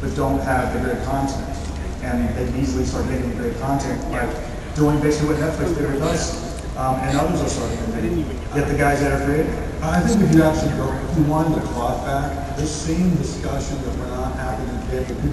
but don't have the great content. And they can easily start making great content by doing basically what Netflix did with us, um, and others are starting to do. Get the guys that are creative. I think if you actually go, if you wanted the cloth back, this same discussion that we're not having today.